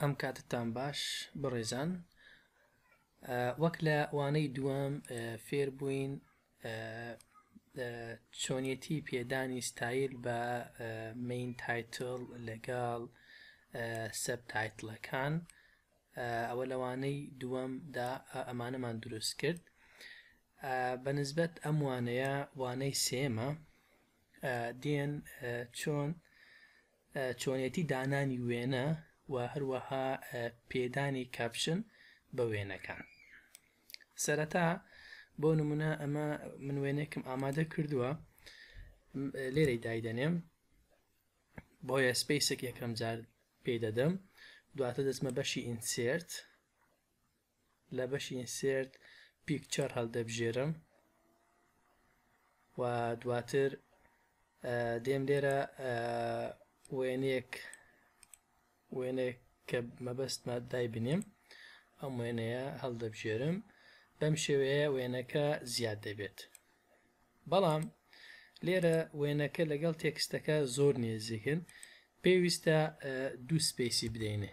ئەم کاتتان باش بڕێزان وەک لە وانەی دووەم فێر بووین چۆنیەتی پێدانی ستایل بە مین تایتل لەگەڵ سەب تایتلەکان ئەوە لەوانەی دووەمدا ئەمانەمان دروست کرد بەنسبەت ئەم وانەیە وانەی سێمە دێن چۆن چۆنێتی دانانی وێنە و هەروەها پێدانی کاپشن بە وێنەکان سەرەتا بۆ نمونە ئەمە من وێنێکم ئامادە کردووە لێرەی دایدەنێم بۆیە سپیسێک یەکەم جار پێ دەدەم دواتە دەچمە بەشی ئینسێرت لە بەشی ئینسێرت پیکچەر هەڵدەبژێرم و دواتر دێم لێرە وێنەیەک وێنەیەک کە مەبەستمە دای بنێم ئەم وێنەیە هەڵدەبژێرم بەم شێوەیە وێنەکە زیاد دەبێت بەڵام لێرە وێنەکە لەگەڵ تێکستەکە زۆر نێزیکن پێویستە دوو سپیسی بدەینێ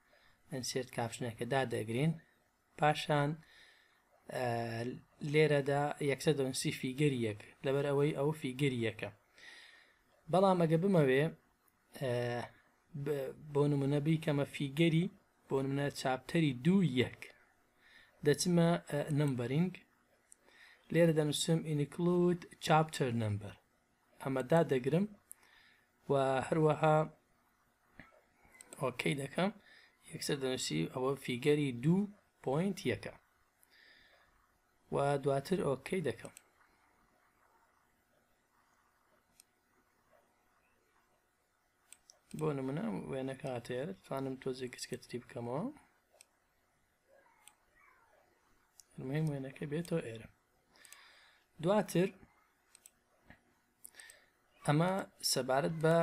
ئینسێرت کاپشنەکە دادەگرین پاشان لێرەدا یەکسە دەنووسی فیگەری یەک لەبەر ئەوەی ئەو فیگەری یەکە بەڵام ئەگە بمەوێ بۆ نمونە بیکەمە فیگەری بۆ منە چاپتەری دوو یەک دەچمە نمبرینگ لێرە دەنووسم ئینیکلود چاپتەر نمبەر ئەمەدا دەگرم و هەروەها ئۆکەی دەکەم یەکسەر دەنووسی ئەوە فیگەری دوو پوینت یەکە و دواتر ئۆکەی دەکەم بۆ نمونە وێنەکە هاتێر توانم تۆزێک کچکەتری بکەمەوە مهم وێنەکە بێتەوە ئێرە دواتر ئەمە سەبارەت بە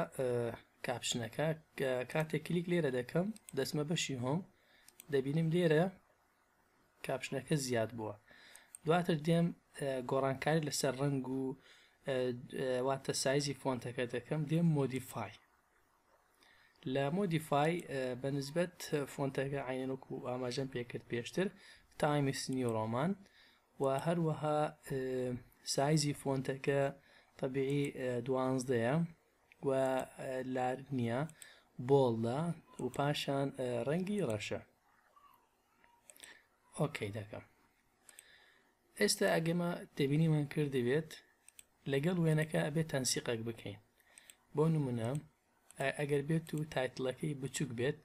کاپشنەکە کاتێک کلیک لێرە دەکەم دەسمە بەشی هۆم دەبینم لێرە کاپشنەکە زیاد بووە دواتر دێم گۆڕانکاری لەسەر ڕنگ و واتە سایزی فۆنتەکە دەکەم دێم مۆدیفای لە مۆدیفای بە نسبەت فۆنتەکە عینەن وەکو ئاماژەم پێکرد پێشتر تایمس نیو ڕۆمان و هەروەها سایزی فۆنتەکە طبیعی دوانزدەیە و لار نییە بۆڵدا و پاشان ڕەنگی ڕەشە ئۆکەی دەکەم ئێستا ئەگەمە تێبینیمان کردبێت لەگەڵ وێنەکە ئەبێت تەنسیقەک بکەین بۆ نمونە ئەگەر بێت و تایتلەکەی بچووک بێت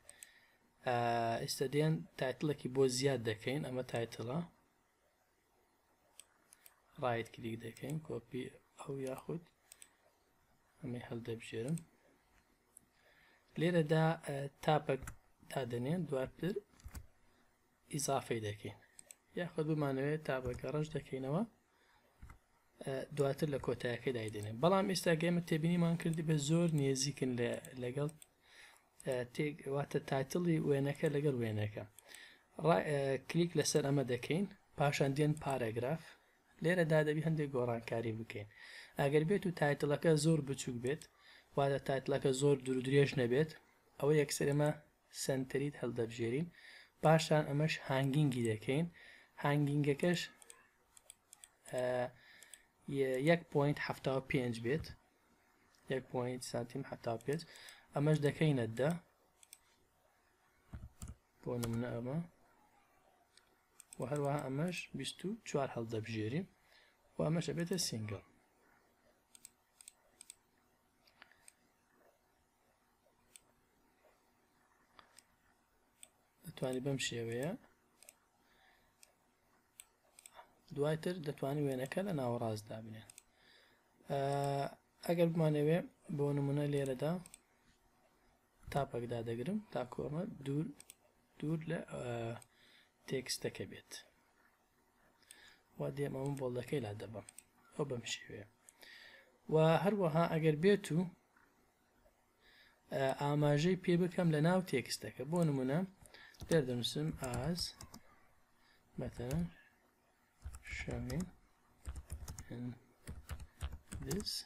ئێستا دێن تایتلەکی بۆ زیاد دەکەین ئەمە تایتڵە ڕایت کلیک دەکەین کۆپی ئەو یاخود ئەمەی هەڵدەبژێرم لێرەدا تاپەک دادەنێن دواتر ئیزافەی دەکەین یاخود بمانەوێت تابەکە ڕەش دەکەینەوە دواتر لە کۆتایەکەی دایدێنێن بەڵام ئێستا گەمە تێبینیمان کردی بە زۆر نێزیکن لەگەڵ واتە تاتڵی وێنەکە لەگەڵ وێنەکە کلیک لەسەر ئەمە دەکەین پاشان دێن پارەگراف لێرەدا دەبی هەندێک گۆڕانکاری بکەین ئەگەر بێت و تایتڵەکە زۆر بچوک بێت واتە تایتڵەکە زۆر دوور درێژ نەبێت ئەوە یەکسەر ئمە سنتەریت هەڵدەبژێرین پاشان ئەمەش هانگینگی دەکەین هانگینگەکەش یەک پوینت هەفتا و پێنج بێت یەک پوینت سانتیم حتا پێنج ئەمەش دەکەینە دە بۆ نمونە ئەمە وە هەروەها ئەمەش بیست و چوار هەڵدەبژێرین و ئەمەش ئەبێتە سینگڵ دەتوانانی بەم شێوەیە دوایتر دەتوانین وێنەکە لە ناوەڕاست دابنێن ئەگەر بمانەوێ بۆ نمونە لێرەدا تاپەک دادەگرم تاکو ئەمە دوور دوور لە تێکستەکە بێت وا دێم ئەمە بۆڵدەکەی لا دەبم ئەو بەم شێوێ و هەروەها ئەگەر بێت و ئاماژەی پێ بکەم لە ناو تێکستەکە بۆ نمونە دەردەنووسم ئاز مەتە شەمین this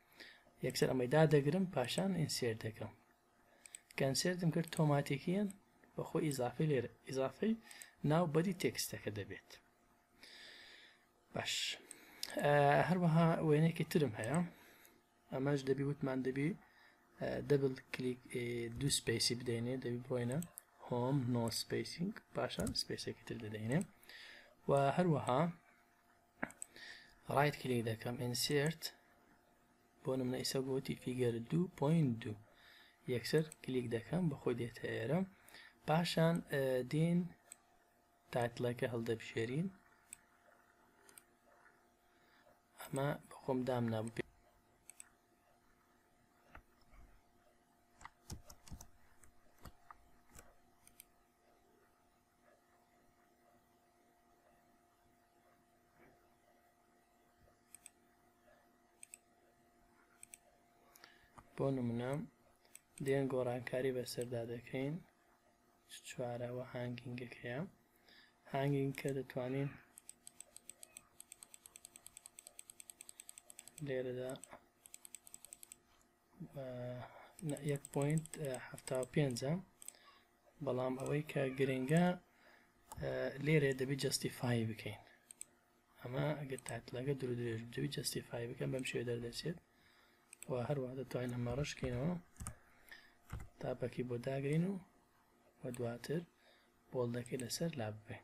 یەکسەر ئەمەی دادەگرم پاشان ئینسێر دەکەم کەنسێردم کرد تۆماتیکیان بەخۆ ئیزافی لێر ئیزافی ناو بەری تێکستەکە دەبێت باش هەروەها وێنێکی ترم هەیە ئەمەش دەبی وتمان دەبی دەبل کلیک دو سپیسی بدەینێ دەبی بڕۆینە هۆم نۆ سپیسینگ پاشان سپیسێکی تر دەدەینێ و هەروەها ڕایت کلیک دەکەم ئینسێرت بۆ نمونە ئیسە گوتی فیگەر دو پوین دو یەکسەر کلیک دەکەم بە خۆی دێتە ئێرە پاشان دین تاتلەکە هەڵدەبژێرین ئەمە بەخۆم دام نابوو پێ بۆ نمونە دێن گۆڕانکاری بەسەردا دەکەین چوارەوە هانگینگەکەیە هانگین کە دەتوانین لێرەدا یەک پۆینت حەفتا و پێنجە بەڵام ئەوەی کە گرنگە لێرێ دەبی جستیفای بکەین ئەمە ئەگە تاتلەگە درو درێژ بجوی جستیفای بکەم بەم شێ دەردەچێت و هەروە دەتوانین ئەمە ڕشکەینەوە تاپەکی بۆ داگرین و و دواتر بۆڵدەکەی لەسەر لا ببین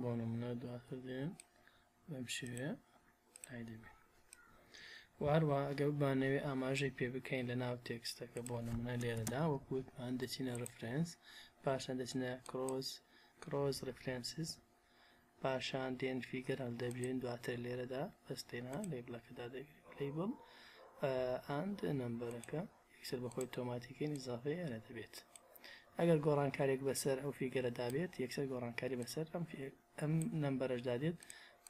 بۆ نمونە دواتر دێن بەم شێوەیە ئای دەبێت و هەروە ئەگەر بانەوێ ئاماژەی پێ بکەین لە ناو تێکستەکە بۆ نمونە لێرەدا وەکووتمان دەچینە ڕفرەنس پاشان دەچینە کرۆز کرۆز ڕفرەنسز پاشان دێن فیگەر هەڵدەبژێن دواتر لێرەدا بەس تێنا لێبلەکە دادەگرێت لەیبڵ ئاند نمبەرەکە یەکسەر بەخۆی تۆماتیکەی ئیزافەی ئەرە دەبێت ئەگەر گۆڕانکارێک بەسەر ئەو فیگەرە دابێت یەکسەر گۆڕانکاری بەسەر ئەم ئەم نمبەرەش دادێت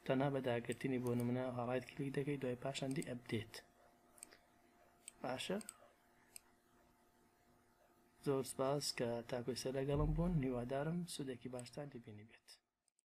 تەنها بە داگرتنی بۆ نمونە هەڕایت کلیک دەکەیت دوای پاشاندی ئەبدێت باشە زۆر سپاس کە تاکو ئێستا لەگەڵم بوون هیوادارم سودێکی باشتان لێ بینیبێت.